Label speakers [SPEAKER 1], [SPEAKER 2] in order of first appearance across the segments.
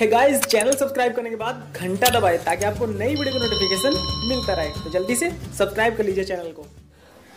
[SPEAKER 1] है guys channel subscribe करने के बाद घंटा दबाए ताकि आपको नई वीडियो का नोटिफिकेशन मिलता रहे। तो जल्दी से सब्सक्राइब कर लीजिए चैनल को।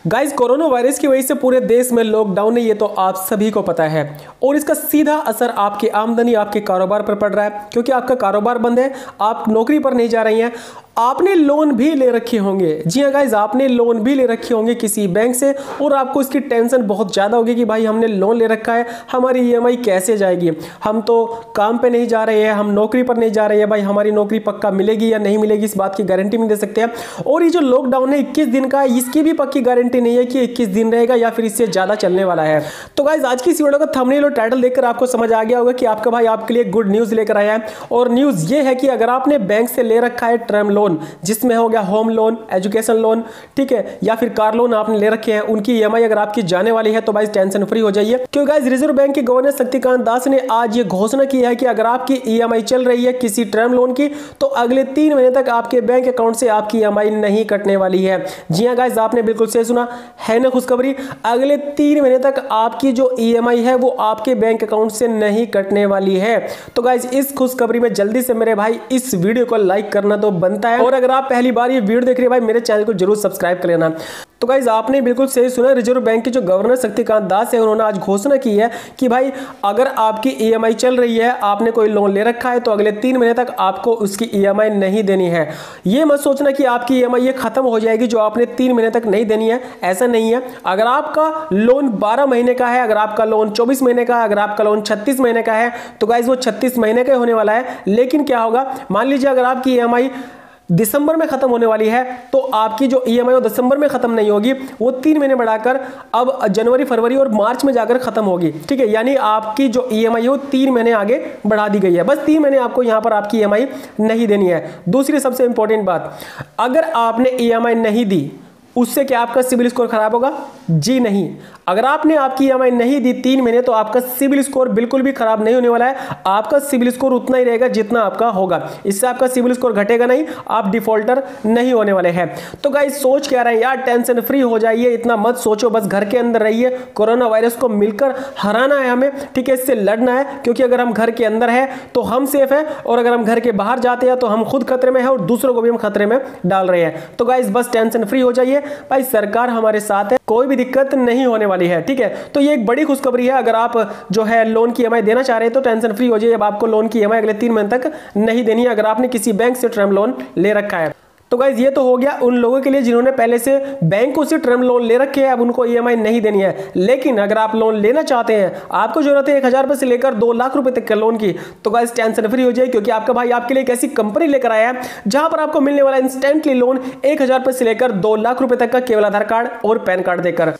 [SPEAKER 1] गाइज़ कोरोना वायरस की वजह से पूरे देश में लॉकडाउन है, ये तो आप सभी को पता है। और इसका सीधा असर आपकी आमदनी, आपके कारोबार पर पड़ रहा है, क्योंकि आपका कारोबार बंद है, आप नौकरी पर नहीं जा रही हैं। आपने लोन भी ले रखे होंगे। जी हाँ गाइज़ आपने लोन भी ले रखे होंगे किसी बैंक से और आपको इसकी टेंशन बहुत ज़्यादा होगी कि भाई हमने लोन ले रखा है, हमारी ईएमआई कैसे जाएगी? हम तो काम पे नहीं जा रहे हैं, हम नौकरी पर नहीं जा रहे हैं, भाई हमारी नौकरी पक्का मिलेगी या नहीं मिलेगी, इस बात की गारंटी नहीं दे सकते हैं और ये जो लॉकडाउन है इक्कीस दिन का, इसकी भी पक्की गारंटी नहीं है कि इक्कीस दिन रहेगा या फिर इससे ज़्यादा चलने वाला है। तो गाइज़ आज की इस वीडियो का थंबनेल और टाइटल देखकर आपको समझ आ गया होगा कि आपका भाई आपके लिए गुड न्यूज़ लेकर आया है। और न्यूज़ ये है कि अगर आपने बैंक से ले रखा है टर्म लोन जिसमें हो गया होम लोन एजुकेशन लोन ठीक है? या फिर कार लोन आपने ले रखे हैं, उनकी ईएमआई अगर आपकी जाने वाली है तो भाई टेंशन फ्री हो जाइए। क्योंकि गाइस रिज़र्व बैंक के गवर्नर शक्तिकांत दास ने आज ये घोषणा की है कि अगर आपकी ईएमआई चल रही है किसी टर्म लोन की तो अगले तीन महीने तक आपके बैंक अकाउंट से आपकी ईएमआई नहीं कटने वाली है। जी हाँ गाइज़ आपने बिल्कुल सही सुना। है ना खुशखबरी? अगले तीन महीने तक आपकी जो ई है, वो आपके बैंक अकाउंट से नहीं कटने वाली है। तो गाइज़ इस खुशखबरी में जल्दी से मेरे भाई, इस वीडियो को लाइक करना तो बनता है और अगर आप पहली बार ये वीडियो देख रहे हैं भाई, मेरे चैनल को ज़रूर सब्सक्राइब कर लेना। तो गाइज़ आपने बिल्कुल सही सुना रिज़र्व बैंक के जो गवर्नर शक्तिकांत दास है, उन्होंने आज घोषणा की है कि भाई, अगर आपकी ईएमआई चल रही है, आपने कोई लोन ले रखा है तो अगले तीन महीने तक आपको उसकी ईएमआई नहीं देनी है। ये मत सोचना कि आपकी ईएमआई ये खत्म हो जाएगी जो आपने तीन महीने तक नहीं देनी है। ऐसा नहीं है। अगर आपका लोन बारह महीने का है, अगर आपका लोन चौबीस महीने का है, अगर आपका लोन छत्तीस महीने का है तो गाइज़ वो छत्तीस महीने का होने वाला है। लेकिन क्या होगा? मान लीजिए अगर आपकी ई दिसंबर में खत्म होने वाली है तो आपकी जो ईएमआई वो दिसंबर में खत्म नहीं होगी, वो तीन महीने बढ़ाकर अब जनवरी, फरवरी और मार्च में जाकर खत्म होगी, ठीक है? यानी आपकी जो ईएमआई है वो तीन महीने आगे बढ़ा दी गई है। बस तीन महीने आपको यहाँ पर आपकी ईएमआई नहीं देनी है। दूसरी सबसे इंपॉर्टेंट बात, अगर आपने ईएमआई नहीं दी उससे क्या आपका सिविल स्कोर खराब होगा? जी नहीं। अगर आपने आपकी ई नहीं दी तीन महीने तो आपका सिविल स्कोर बिल्कुल भी खराब नहीं होने वाला है। आपका सिविल स्कोर उतना ही रहेगा जितना आपका होगा। इससे आपका सिविल स्कोर घटेगा नहीं, आप डिफॉल्टर नहीं होने वाले हैं। तो गाइस सोच क्या रहे हैं? यार, टेंशन फ्री हो जाइए, इतना मत सोचो, बस घर के अंदर रहिए। कोरोना वायरस को मिलकर हराना है हमें। ठीक है, इससे लड़ना है, क्योंकि अगर हम घर के अंदर है तो हम सेफ़ है, और अगर हम घर के बाहर जाते हैं तो हम खुद खतरे में है, और दूसरों को भी हम खतरे में डाल रहे हैं। तो गाइस बस टेंशन फ्री हो जाइए। भाई, सरकार हमारे साथ है, कोई भी दिक्कत नहीं होने वाली है, ठीक है? तो ये एक बड़ी खुशखबरी है, अगर आप जो है लोन की ई देना चाह रहे हैं तो टेंशन फ्री हो जाइए। अब आपको लोन की ई अगले तीन महीने तक नहीं देनी है, अगर आपने किसी बैंक से टर्म लोन ले रखा है। तो गाइज़ ये तो हो गया उन लोगों के लिए जिन्होंने पहले से बैंकों से टर्म लोन ले रखे हैं, अब उनको ईएमआई नहीं देनी है। लेकिन अगर आप लोन लेना चाहते हैं, आपको ज़रूरत है एक हज़ार से लेकर दो लाख रुपए तक के लोन की तो गाइज़ टेंशन फ्री हो जाए क्योंकि आपका भाई आपके लिए एक ऐसी कंपनी लेकर आया है, जहाँ पर आपको मिलने वाला इंस्टेंटली लोन एक हज़ार से लेकर दो लाख रुपए तक का केवल आधार कार्ड और पैन कार्ड देकर।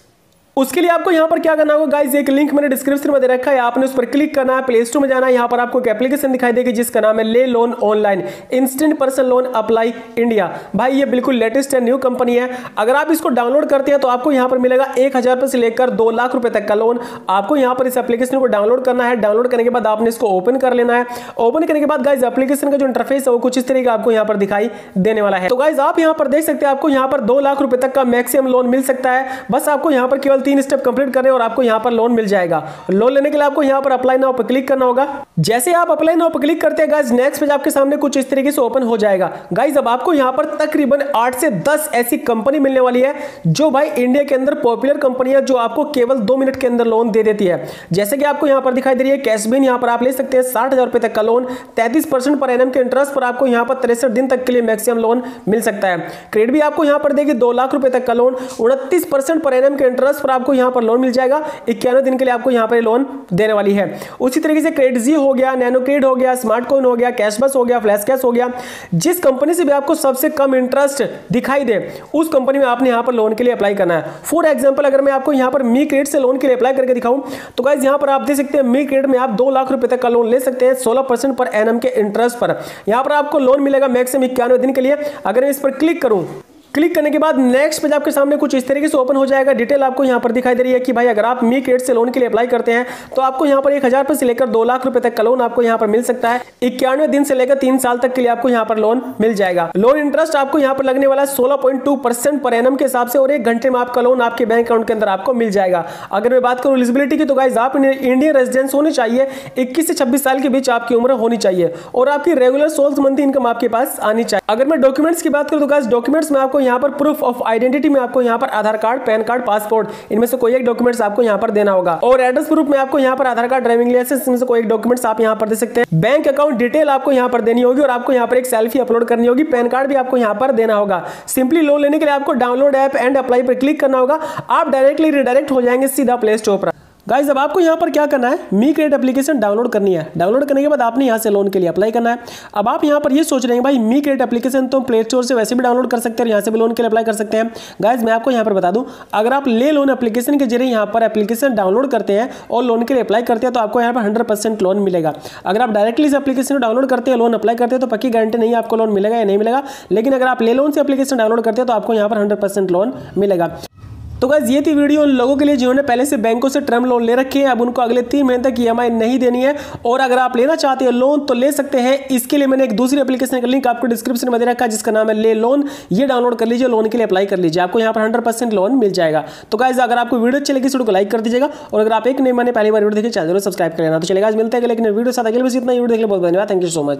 [SPEAKER 1] उसके लिए आपको यहाँ पर क्या करना होगा? गाइज़ एक लिंक मैंने डिस्क्रिप्शन में दे रखा है। आपने उस पर क्लिक करना है प्ले स्टोर में जाना है। यहाँ पर आपको एक एप्लीकेशन दिखाई देगी जिसका नाम है ले loan online instant personal loan apply India भाई, ये बिल्कुल लेटेस्ट है न्यू कंपनी है। अगर आप इसको डाउनलोड करते हैं तो आपको यहाँ पर मिलेगा एक हज़ार से लेकर दो लाख रुपए तक का लोन आपको यहाँ पर इस एप्लीकेशन को डाउनलोड करना है। डाउनलोड करने के बाद आपने इसको ओपन कर लेना है। ओपन करने के बाद गाइज़ एप्लीकेशन का जो इंटरफेस है, वो कुछ इस तरीके आपको यहाँ पर दिखाई देने वाला है। तो गाइज़ आप यहाँ पर देख सकते हैं, आपको यहाँ पर दो लाख रुपए तक का मैक्सिमम लोन मिल सकता है। बस आपको यहाँ पर केवल तीन स्टेप कंप्लीट करें और आपको यहाँ पर लोन मिल जाएगा। लोन लेने के लिए आपको यहाँ पर अप्लाई नाउ पर क्लिक करना होगा। जैसे आप अप्लाई नाउ पर क्लिक करते हैं गाइज़ नेक्स्ट पेज आपके सामने कुछ इस तरीके से ओपन हो जाएगा। गाइज़ अब आपको यहाँ पर तकरीबन आठ से दस ऐसी कंपनी मिलने वाली है, जो भाई इंडिया के अंदर पॉपुलर कंपनी है, जो आपको केवल दो मिनट के अंदर लोन दे देती है। जैसे कि आपको यहाँ पर दिखाई दे रही है कैशबिन यहाँ पर आप ले सकते हैं, साठ हज़ार तक का लोन तैतीस पर एनएम के इंटरेस्ट पर आपको यहाँ पर तिरसठ दिन तक के लिए मैक्सिमम लोन मिल सकता है। क्रेडिट भी आपको यहाँ पर देगी, दो लाख रुपए तक का लोन उनतीस परसेंट पर एनएम के इंटरेस्ट पर आपको यहाँ पर लोन मिल जाएगा। इक्यानवे दिन के लिए आपको यहाँ पर लोन देने वाली है। उसी तरीके से क्रेडिट जी हो गया नैनो क्रेड हो गया स्मार्ट कोइन हो गया कैशबस हो गया फ्लैश कैश हो गया। जिस कंपनी से भी आपको सबसे कम इंटरेस्ट दिखाई दे, उस कंपनी में आपने यहाँ पर लोन के लिए अप्लाई करना है। फॉर एग्ज़ाम्पल अगर मैं आपको यहाँ पर मी क्रेडिट से लोन के लिए अप्लाई करके दिखाऊँ तो गाइज़ यहाँ पर आप देख सकते हैं मी क्रेडिट में आप दो लाख रुपए तक का लोन ले सकते हैं सोलह पर एनएम के इंटरेस्ट पर। यहाँ पर आपको लोन मिलेगा मैक्सिमम इक्यानवे दिन के लिए। अगर मैं इस पर क्लिक करूँ क्लिक करने के बाद नेक्स्ट पेज आपके सामने कुछ इस तरीके से ओपन हो जाएगा। डिटेल आपको यहाँ पर दिखाई दे रही है कि भाई अगर आप मी क्रेडिट से लोन के लिए अप्लाई करते हैं तो आपको यहाँ पर एक हज़ार रुपए से लेकर दो लाख रुपए तक का लोन आपको यहाँ पर मिल सकता है। इक्यानवे दिन से लेकर तीन साल तक के लिए आपको यहाँ पर लोन मिल जाएगा। लोन इंटरेस्ट आपको यहाँ पर लगने वाला है सोलह पर एनम के हिसाब से और एक घंटे में आपका लोन आपके बैंक अकाउंट के अंदर आपको मिल जाएगा। अगर मैं बात करूँ एलिजिबिलिटी की तो गाइज़ आप इंडियन रेजिडेंस होने चाहिए। इक्कीस से छब्बीस साल के बीच आपकी उम्र होनी चाहिए और आपकी रेगुलर सोल्स मंथ इनकम आपके पास आनी चाहिए। अगर मैं डॉक्यूमेंट्स की बात करूँ तो गाइज़ डॉक्यूमेंट्स में आपको यहाँ पर प्रूफ ऑफ़ आइडेंटिटी में आपको यहाँ पर Aadhaar card, PAN card passport इनमें से कोई एक डॉक्यूमेंट्स आपको यहाँ पर देना होगा। और एड्रेस प्रूफ में आपको यहाँ पर आधार कार्ड ड्राइविंग लाइसेंस इनमें से कोई एक डॉक्यूमेंट्स आप यहाँ पर दे सकते हैं। बैंक अकाउंट डिटेल आपको यहाँ पर देनी होगी और आपको यहाँ पर एक सेल्फी अपलोड करनी होगी। पैन कार्ड भी आपको यहाँ पर देना होगा। सिंपली लोन लेने के लिए आपको डाउनलोड ऐप एंड अप्लाई पर क्लिक करना होगा। आप डायरेक्टली रिडायरेक्ट हो जाएँगे सीधा प्ले स्टोर पर। गाइज़ अब आपको यहाँ पर क्या करना है? मी क्रेडिट एप्लीकेशन डाउनलोड करनी है। डाउनलोड करने के बाद आपने यहाँ से लोन के लिए अप्लाई करना है। अब आप यहाँ पर ये सोच रहे हैं, भाई मी क्रेडिट एप्लीकेशन तो प्ले स्टोर से वैसे भी डाउनलोड कर सकते हैं और यहाँ से भी लोन के लिए अप्लाई कर सकते हैं। गाइज़ मैं आपको यहाँ पर बता दूँ, अगर आप ले लोन एप्लीकेशन के ज़रिए यहाँ पर एप्लीकेशन डाउनलोड करते हैं और लोन के लिए अप्लाई करते हैं तो आपको यहाँ पर हंड्रेड लोन मिलेगा। अगर आप डायरेक्टली इस एप्लीकेशन डाउनलोड करते हैं लोन अप्लाई करते हैं तो पक्की गारंटी नहीं आपको लोन मिलेगा या नहीं मिलेगा। लेकिन अगर आप ले लोन से एप्लीकेशन डाउनलोड करते हैं तो आपको यहाँ पर हंड्रेड लोन मिलेगा। तो गाइज़ ये थी वीडियो उन लोगों के लिए जिन्होंने पहले से बैंकों से टर्म लोन ले रखे हैं, अब उनको अगले तीन महीने तक ईएमआई नहीं देनी है। और अगर आप लेना चाहते हैं लोन तो ले सकते हैं। इसके लिए मैंने एक दूसरी एप्लीकेशन का लिंक आपको डिस्क्रिप्शन में दे रखा है, जिसका नाम है ले लोन ये डाउनलोड कर लीजिए लोन के लिए अप्लाई कर लीजिए। आपको यहाँ पर हंड्रेड लोन मिल जाएगा। तो गाइज़ अगर आपको वीडियो अच्छी लगी वीडियो को लाइक कर दीजिएगा। और अगर आप एक नए मैंने पहली बार वीडियो देखिए चैनल सब्सक्राइब कर लेना। तो चलेगा मिलता है लेकिन वीडियो साथ। अगले बस इतना वीडियो देखने बहुत धन्यवाद। Thank you so much